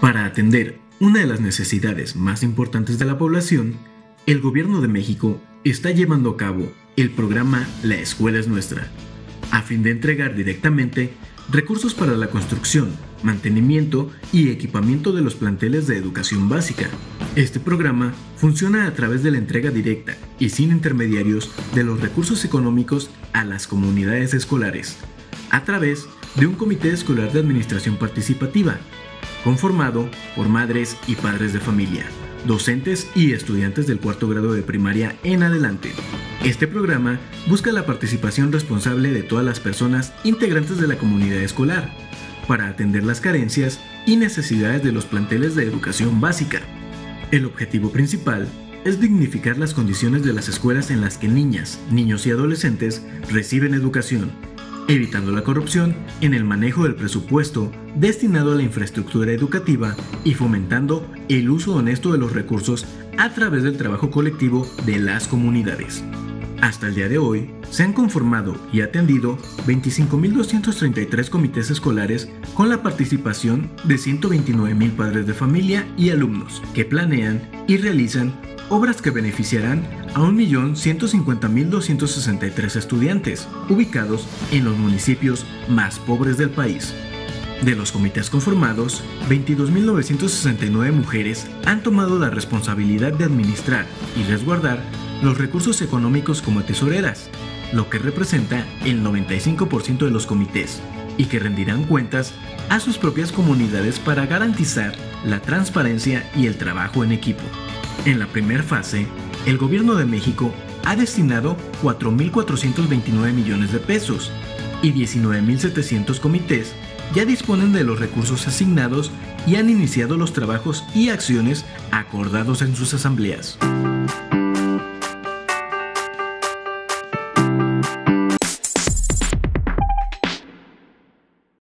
Para atender una de las necesidades más importantes de la población, el Gobierno de México está llevando a cabo el programa La Escuela es Nuestra, a fin de entregar directamente recursos para la construcción, mantenimiento y equipamiento de los planteles de educación básica. Este programa funciona a través de la entrega directa y sin intermediarios de los recursos económicos a las comunidades escolares, a través de un comité escolar de administración participativa, conformado por madres y padres de familia, docentes y estudiantes del cuarto grado de primaria en adelante. Este programa busca la participación responsable de todas las personas integrantes de la comunidad escolar para atender las carencias y necesidades de los planteles de educación básica. El objetivo principal es dignificar las condiciones de las escuelas en las que niñas, niños y adolescentes reciben educación evitando la corrupción en el manejo del presupuesto destinado a la infraestructura educativa y fomentando el uso honesto de los recursos a través del trabajo colectivo de las comunidades. Hasta el día de hoy, se han conformado y atendido 25.233 comités escolares con la participación de 129.000 padres de familia y alumnos que planean y realizan obras que beneficiarán a 1.150.263 estudiantes, ubicados en los municipios más pobres del país. De los comités conformados, 22.969 mujeres han tomado la responsabilidad de administrar y resguardar los recursos económicos como tesoreras, lo que representa el 95% de los comités, y que rendirán cuentas a sus propias comunidades para garantizar la transparencia y el trabajo en equipo. En la primera fase, el gobierno de México ha destinado 4.429 millones de pesos y 19.700 comités ya disponen de los recursos asignados y han iniciado los trabajos y acciones acordados en sus asambleas.